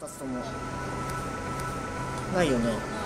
2つとも。ないよね。